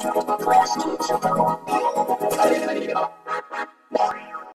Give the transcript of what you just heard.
Class teacher.